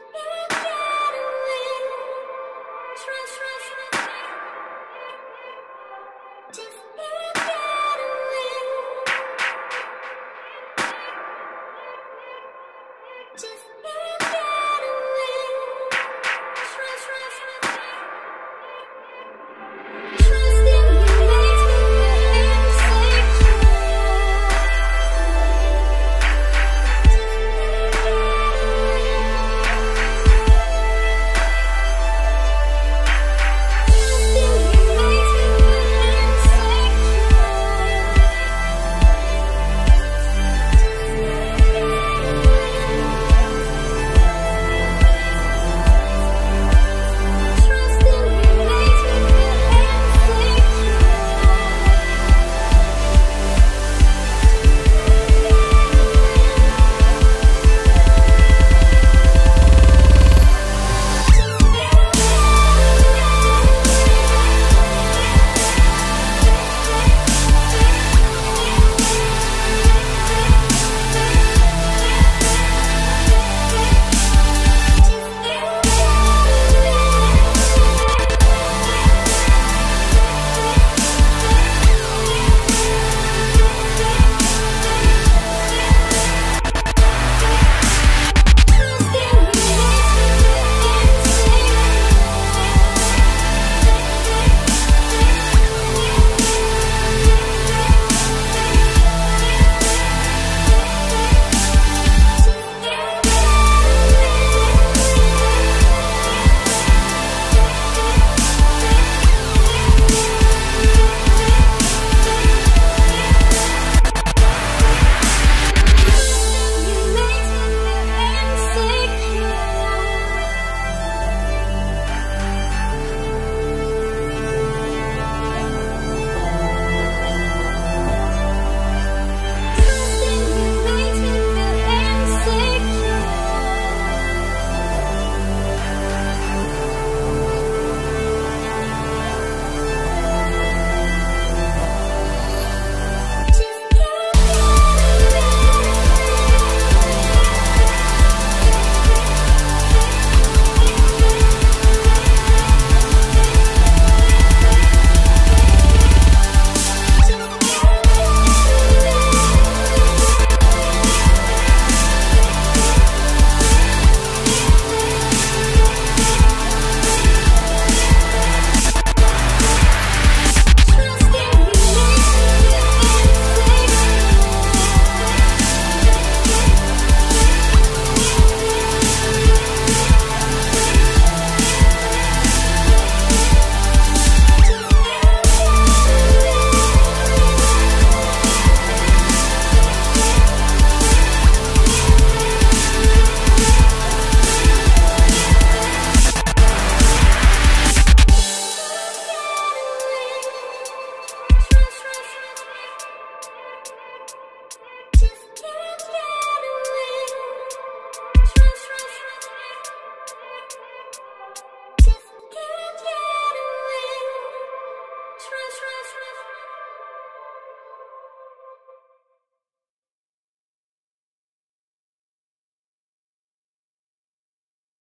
Yay!